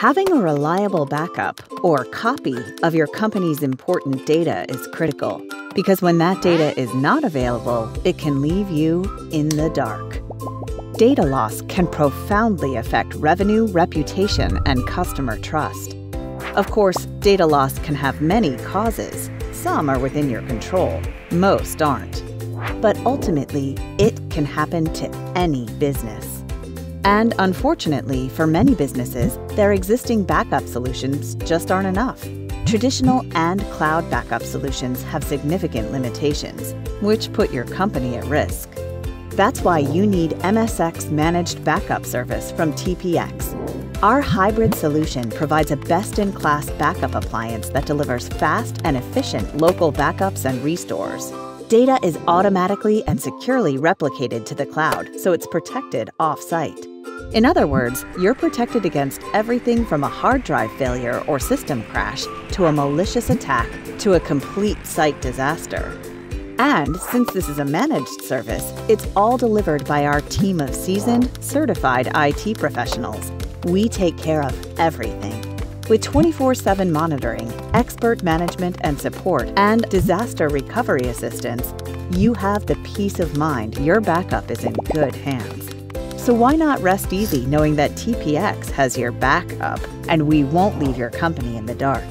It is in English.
Having a reliable backup or copy of your company's important data is critical because when that data is not available, it can leave you in the dark. Data loss can profoundly affect revenue, reputation, and customer trust. Of course, data loss can have many causes. Some are within your control, most aren't. But ultimately, it can happen to any business. And unfortunately, for many businesses, their existing backup solutions just aren't enough. Traditional and cloud backup solutions have significant limitations, which put your company at risk. That's why you need MSx Managed Backup Service from TPx. Our hybrid solution provides a best in class backup appliance that delivers fast and efficient local backups and restores. Data is automatically and securely replicated to the cloud, so it's protected off site. In other words, you're protected against everything from a hard drive failure or system crash to a malicious attack to a complete site disaster. And since this is a managed service, it's all delivered by our team of seasoned, certified IT professionals. We take care of everything. With 24 7 monitoring, expert management and support, and disaster recovery assistance, you have the peace of mind your backup is in good hands. So why not rest easy knowing that TPx has your backup and we won't leave your company in the dark?